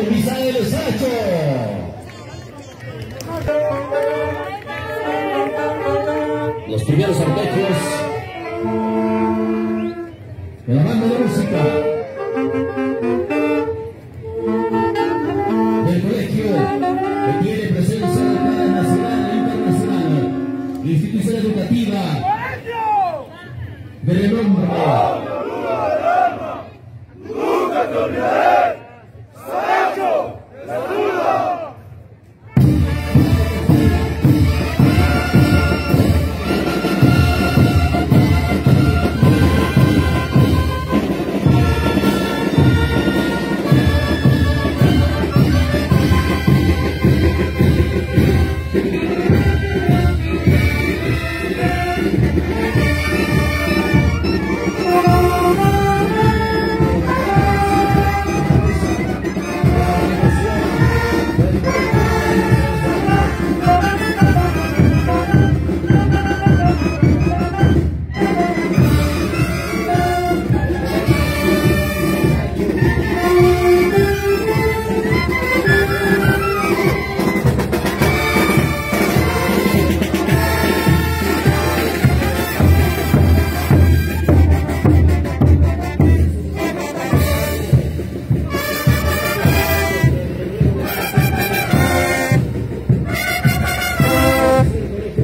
Los Los primeros arpegios. La banda de música. del colegio que tiene presencia nacional e internacional, institución educativa de renombre. Gracias.